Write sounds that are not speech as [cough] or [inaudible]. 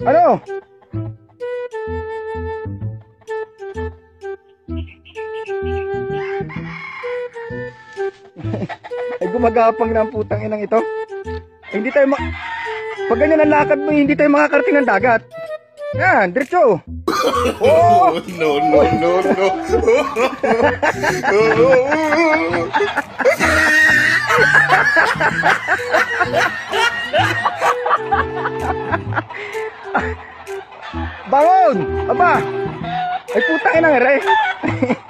Ano? Ay gumagapang na ang putang inang ito. Ay, hindi tayo ma... Pag ganyan ang lakad mo, hindi tayo makakarating ng dagat. Yan, diretso. [laughs] Oh! no, no, no, no. [laughs] Bangon! Aba! Ay putang inang ere. [laughs]